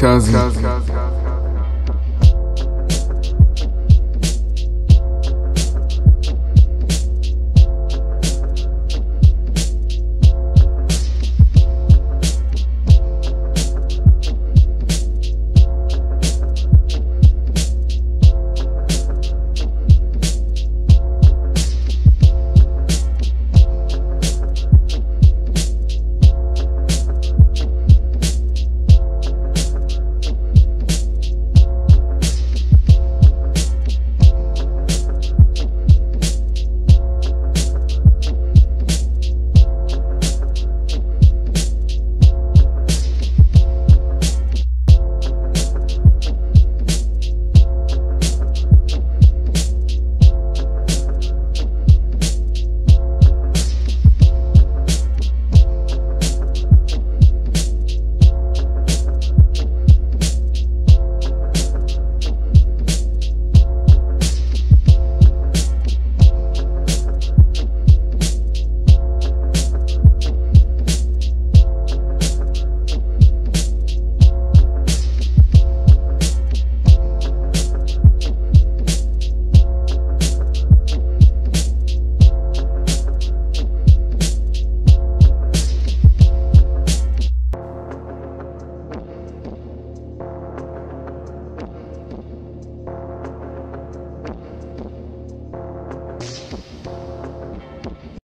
Cause.